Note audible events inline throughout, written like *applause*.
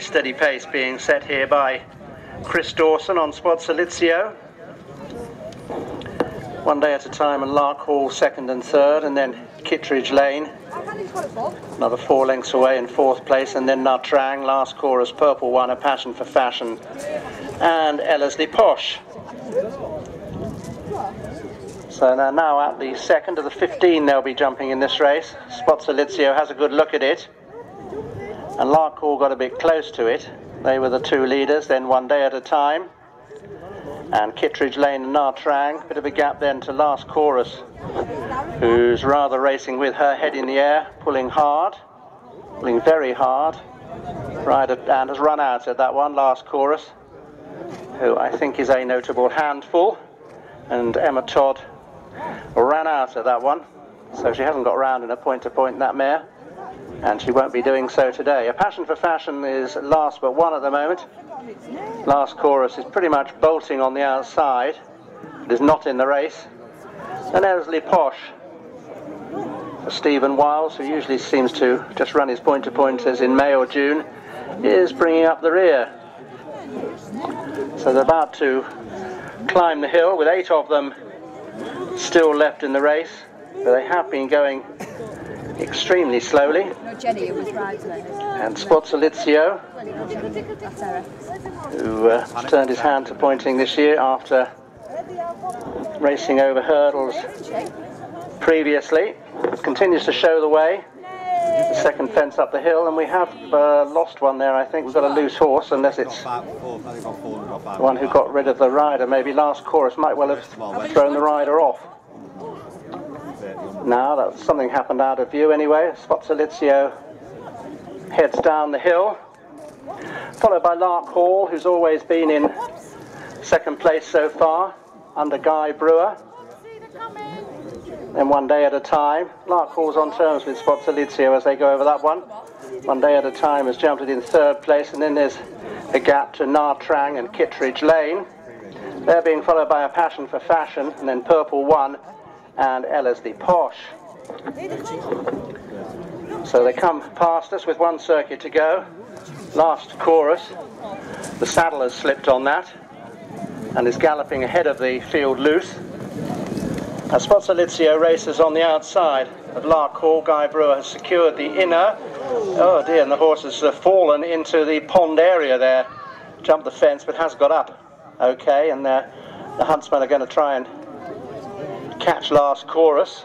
Steady pace being set here by Chris Dawson on Sposalizio. One day at a time and Lark Hall second and third and then Kittredge Lane another four lengths away in fourth place and then Natrang, last chorus, Purple One, A Passion for Fashion and Ellerslie Posh. So now, now at the second of the 15 they'll be jumping in this race. Sposalizio has a good look at it and Larkhall got a bit close to it. They were the two leaders, then one day at a time. And Kittredge Lane and Natrang, bit of a gap then to last chorus, who's rather racing with her head in the air, pulling hard, pulling very hard. Right and has run out at that one, last chorus, who I think is a notable handful. And Emma Todd ran out at that one, so she hasn't got round in a point to point, that mare and she won't be doing so today. A Passion for Fashion is last but one at the moment. Last chorus is pretty much bolting on the outside. It is not in the race. And Ellerslie Posh Stephen Wiles, who usually seems to just run his point to pointers in May or June, is bringing up the rear. So they're about to climb the hill with eight of them still left in the race. But they have been going extremely slowly. And Sposalizio, who uh, turned his hand to pointing this year after racing over hurdles previously, continues to show the way. The second fence up the hill, and we have uh, lost one there. I think we've got a loose horse, unless it's the one who got rid of the rider. Maybe last chorus might well have thrown the rider off now. That something happened out of view anyway. Sposalizio heads down the hill, followed by Lark Hall, who's always been in second place so far, under Guy Brewer. Then one day at a time. Lark Hall's on terms with Sposalizio as they go over that one. One day at a time has jumped it in third place, and then there's a gap to Natrang and Kittredge Lane. They're being followed by a Passion for Fashion, and then Purple One and Ellerslie Posh. So they come past us with one circuit to go. Last chorus. The saddle has slipped on that and is galloping ahead of the field loose. As Sposalizio races on the outside of Lark Hall, Guy Brewer has secured the inner. Oh dear, and the horse has fallen into the pond area there. Jumped the fence, but has got up. Okay, and uh, the huntsmen are going to try and catch last chorus,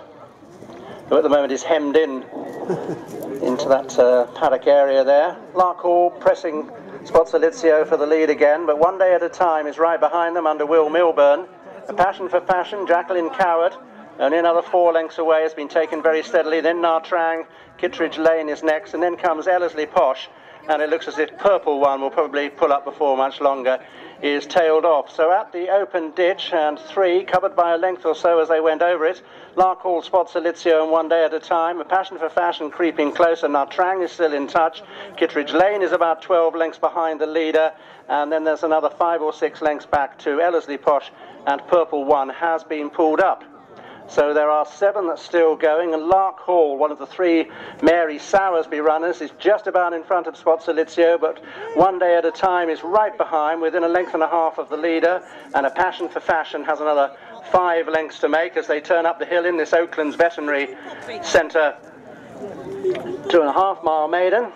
who at the moment is hemmed in *laughs* into that uh, paddock area there. Larkhall pressing Sposalizio for the lead again, but one day at a time is right behind them under Will Milburn. A passion for fashion, Jacqueline Coward, only another four lengths away, has been taken very steadily. Then Natrang, Kittredge Lane is next, and then comes Ellerslie Posh, and it looks as if Purple One will probably pull up before much longer is tailed off. So at the open ditch and three, covered by a length or so as they went over it, Larkhall spots Salizio and one day at a time. A passion for fashion creeping closer. Natrang is still in touch. Kittredge Lane is about 12 lengths behind the leader. And then there's another five or six lengths back to Ellerslie Posh and Purple One has been pulled up. So there are seven that's still going, and Lark Hall, one of the three Mary Sowersby runners, is just about in front of Sposalizio, but one day at a time is right behind, within a length and a half of the leader, and A Passion for Fashion has another five lengths to make as they turn up the hill in this Oaklands Veterinary Centre. Two and a half mile maiden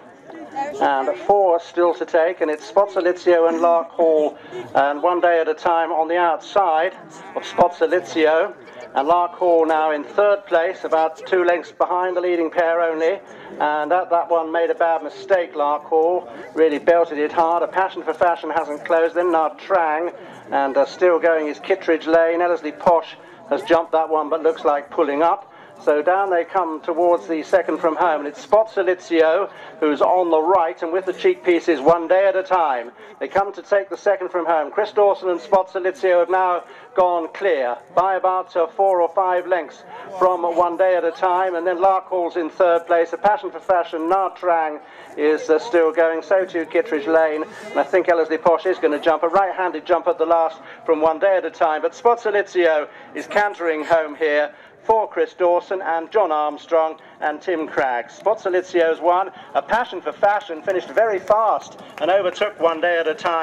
and four still to take, and it's Sposalizio and Lark Hall, and one day at a time on the outside of Sposalizio. And Lark Hall now in third place, about two lengths behind the leading pair only. And that, that one made a bad mistake, Lark Hall. Really belted it hard. A Passion for Fashion hasn't closed. Then Trang, And uh, still going is Kittredge Lane. Ellerslie Posh has jumped that one, but looks like pulling up. So down they come towards the second from home, and it's Sposalizio who's on the right, and with the cheek pieces one day at a time. They come to take the second from home. Chris Dawson and Sposalizio have now gone clear by about uh, four or five lengths from one day at a time, and then Larkhall's in third place. A Passion for Fashion, Natrang is uh, still going, so too Kittredge Lane, and I think Ellerslie Posh is going to jump a right-handed jump at the last from one day at a time, but Spot Salizio is cantering home here for Chris Dawson and John Armstrong and Tim Craggs. Sposalizio's won. A passion for fashion finished very fast and overtook one day at a time.